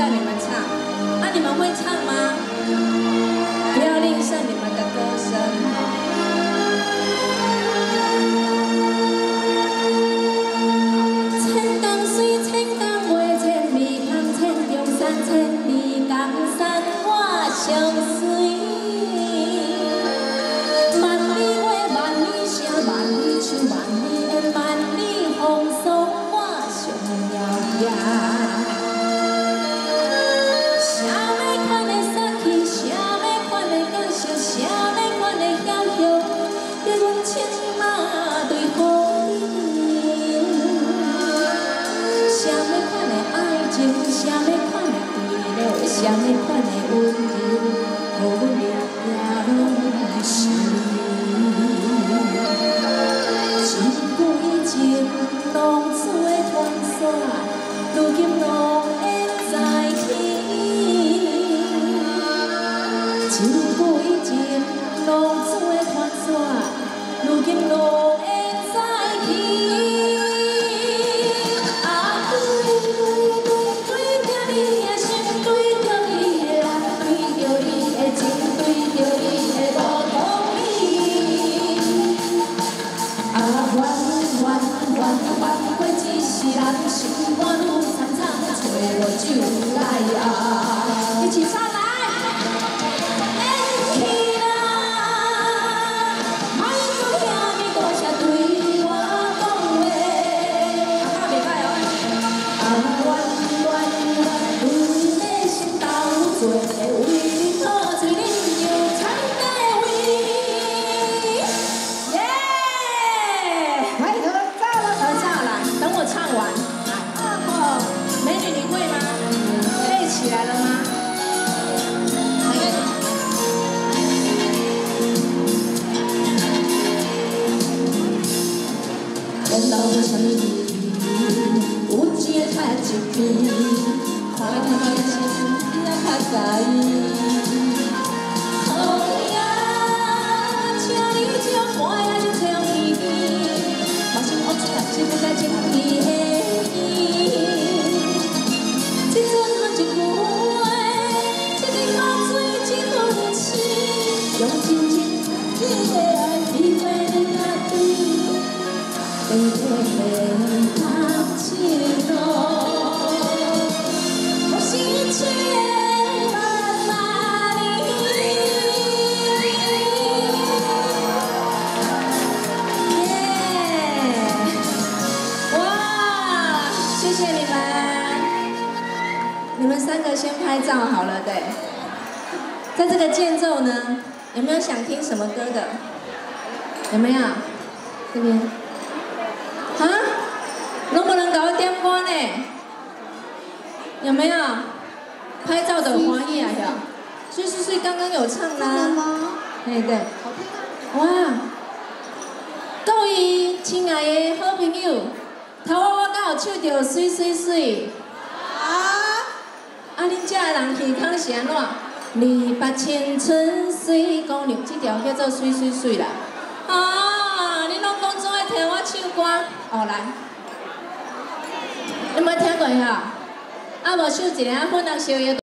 带你们唱。那你们会唱吗？像你般的温柔，给。「体がなかったい」先拍照好了，对。在这个间奏呢，有没有想听什么歌的？有没有？这边。啊？能不能搞个电波呢？有没有？拍照的欢迎啊！有。是是是，刚刚有唱啦。对对。哇！各位亲爱的好朋友，头我我刚好唱到水水水。啊，恁遮人耳孔是安怎？二八青春水姑娘，这条叫做水水水啦。啊，恁拢讲总爱听我唱歌，哦来，你冇听过呀？啊，无唱一个啊，粉红小叶。